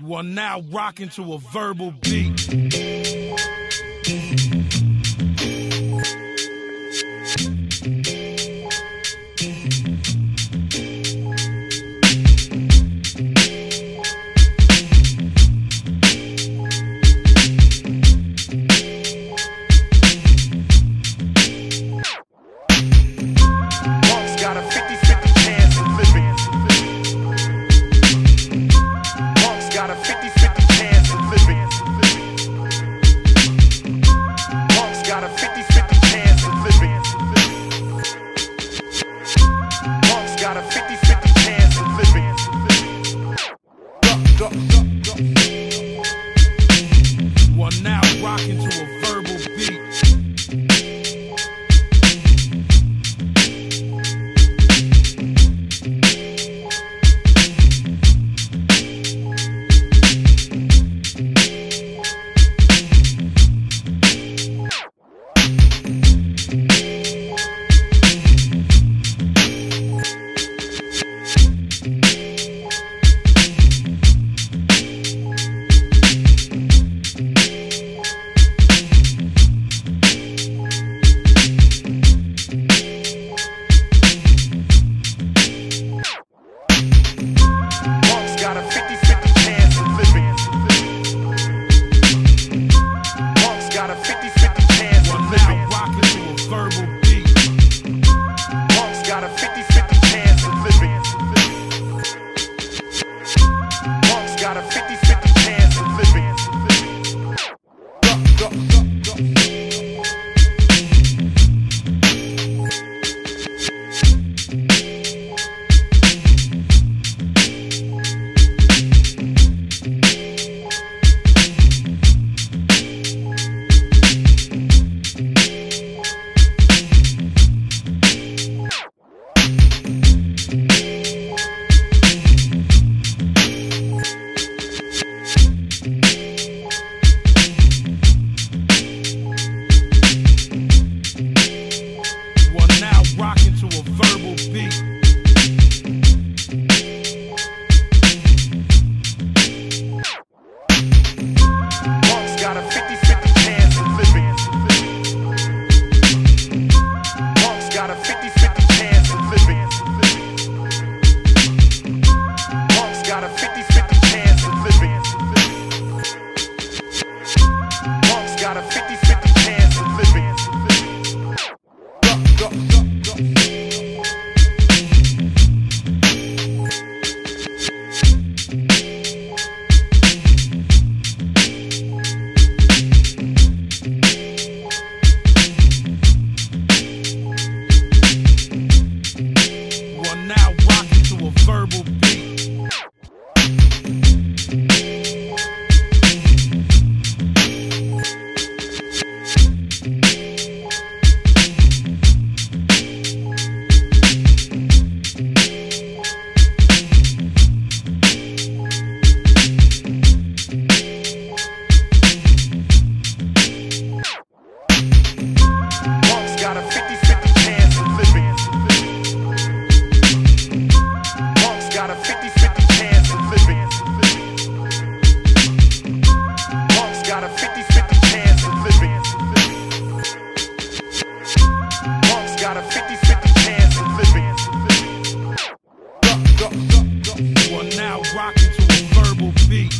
You are now rocking to a verbal beat. You are now rocking to a verbal beat.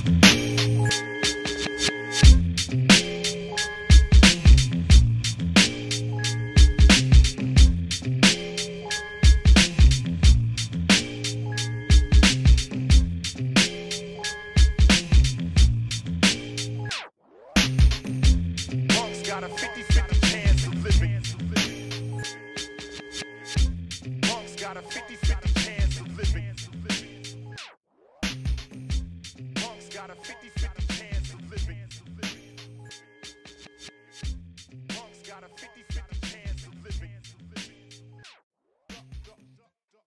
Got a 50